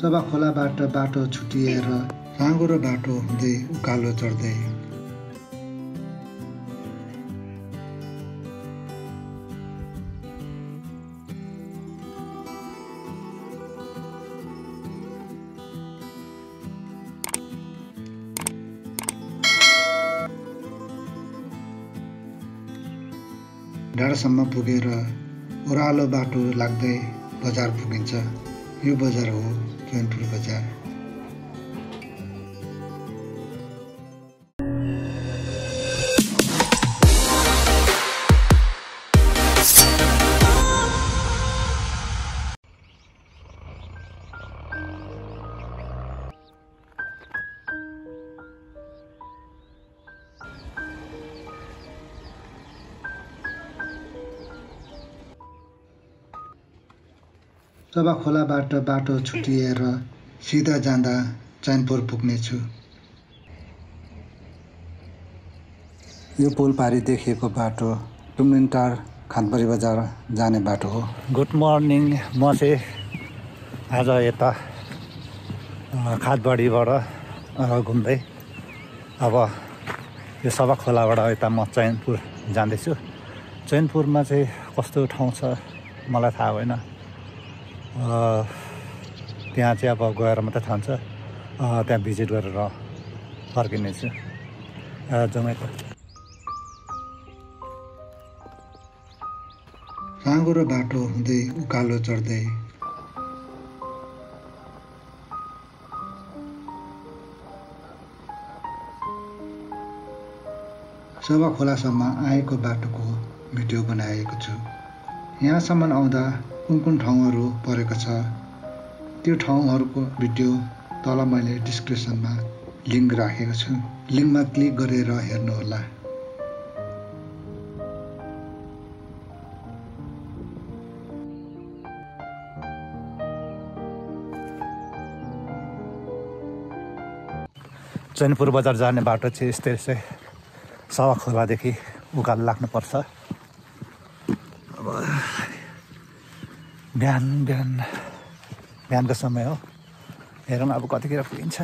जब खोलाबाट बाटो छुटिएर साँगुरो बाटो हुँदै उकालो चढ्दै। डाँडासम्म पुगेर ओह्रालो बाटो लाग्दै बजार पुगिन्छ। यो बजार हो चैनपुर बजार। जब खोलाबाट बाटो छुटिएर सिधा जाँदा चैनपुर पुग्नेछु। यो पुल पारी देखिएको बाटो टुम्लिनटार खानपरी बजार जाने बाटो हो। गुड मर्निङ म चाहिँ आज यता अ, घुम्दै। अब यो सभा खोलाबाट यता म चैनपुर जाँदैछु। चैनपुरमा चाहिँ कस्तो ठाउँ छ मलाई थाहा अ, त्यहाँ चाहिँ अब गएर मात्रै थाहा हुन्छ। त्यहाँ भिजिट गरेर फर्किनेछु। त साँगुरो बाटो हुँदै उकालो चढ्दै। सभा खोलासम्म आएको बाटोको भिडियो बनाएको छु। यहाँसम्म आउँदा कुन कुन ठाउँहरू परेको छ त्यो ठाउँहरूको भिडियो तल मैले डिस्क्रिप्सनमा लिङ्क राखेको छु। लिङ्कमा क्लिक गरेर हेर्नुहोला चैनपुर बजार जाने बाटो चाहिँ यस्तै यस्तै सवा खोलादेखि उकालो लाग्नुपर्छ। बिहान बिहान बिहानको समय हो। हेरौँ अब कतिखेर पुगिन्छ।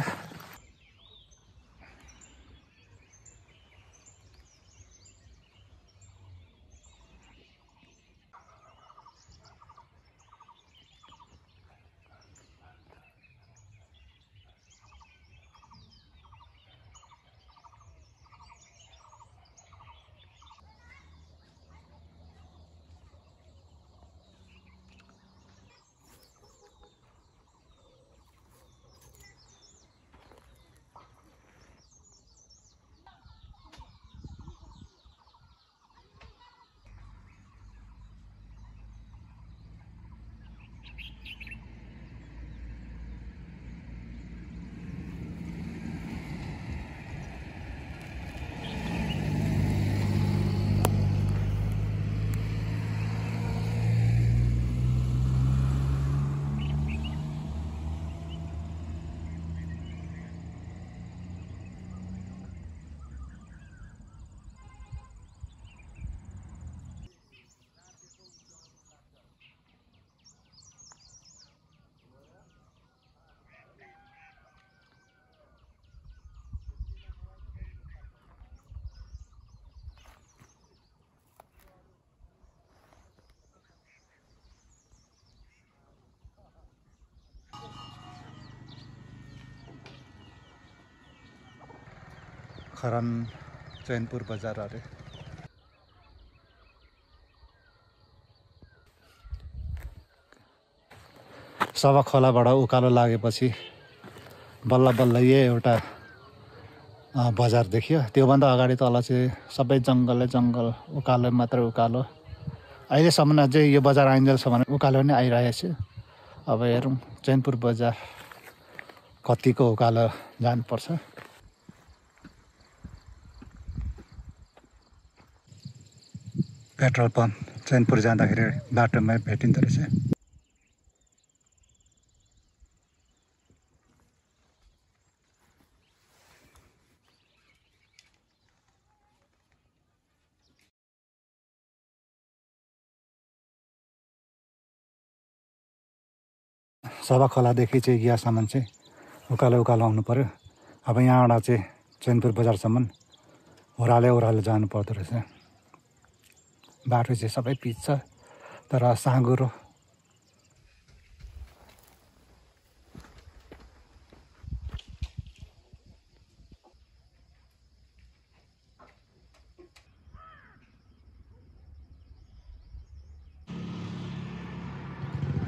खरन चैनपुर बजार अरे सभा खोलाबाट उकालो लागेपछि बल्ल बल्ल यही एउटा बजार देखियो। त्योभन्दा अगाडि तल चाहिँ सबै जङ्गलै जङ्गल उकालो मात्र उकालो। अहिलेसम्म अझै यो बजार आइन्जेलसम्म उकालो नै आइरहेको छु अब हेरौँ चैनपुर बजार कतिको उकालो जानुपर्छ। पेट्रोल पम्प चैनपुर जाँदाखेरि बाटोमै भेटिँदो रहेछ। सभा खोलादेखि चाहिँ यहाँसम्म चाहिँ उकालो उकालो आउनु पऱ्यो अब यहाँबाट चाहिँ चैनपुर बजारसम्म ओह्रालै ओह्रालो जानु पर्दो रहेछ। बाटो चाहिँ सबै पिच छ तर साँगुरो।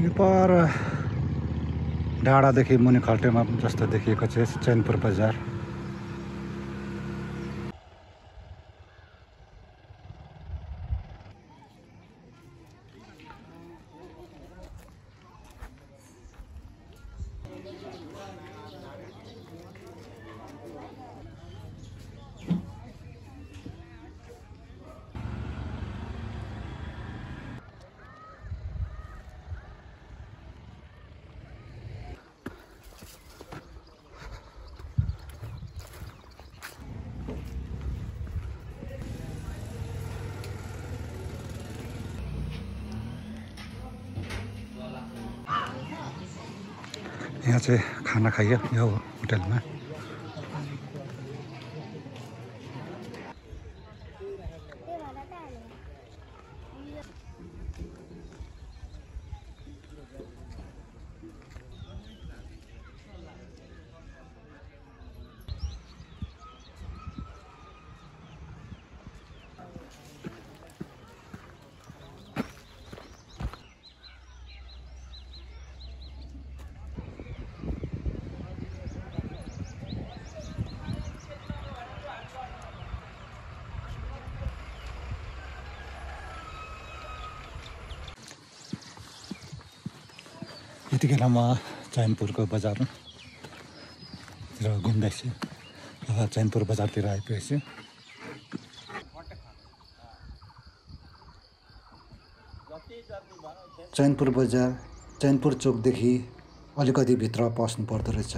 यो पर डाँडादेखि मुनि खल्टेमा जस्तो देखिएको चाहिँ चैनपुर बजार। यहाँ चाहिँ खाना खाइयो यो होटेलमा यतिखेर म चैनपुरको बजारतिर घुम्दैछु र चैनपुर बजारतिर आइपुगेछु। चैनपुर बजार चैनपुर चोकदेखि अलिकति भित्र पस्नु पर्दो रहेछ।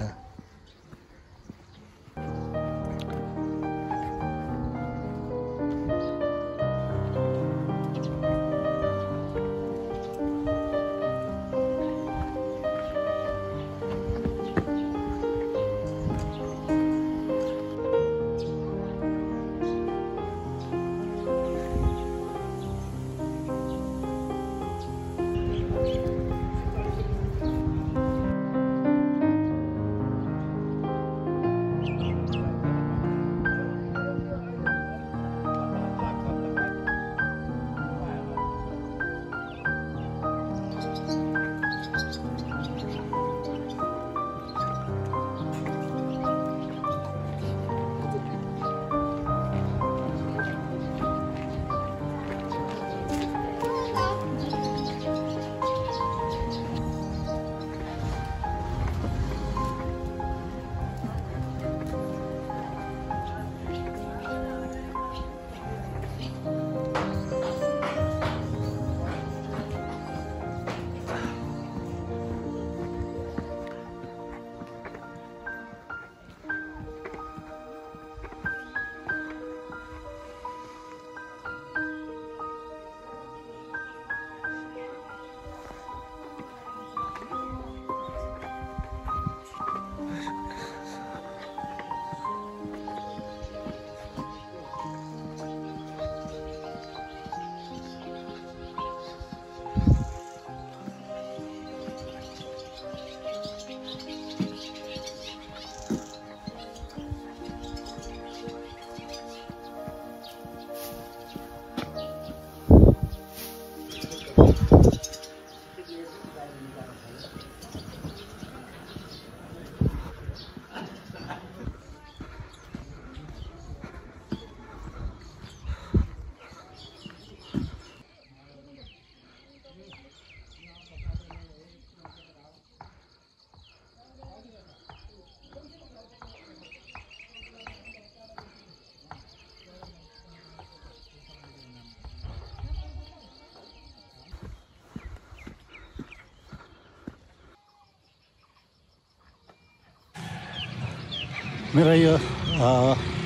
मेरो यो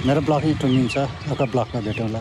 मेरो ब्लग यहीँ टुङ्गिन्छ अर्को ब्लगमा भेटौँला।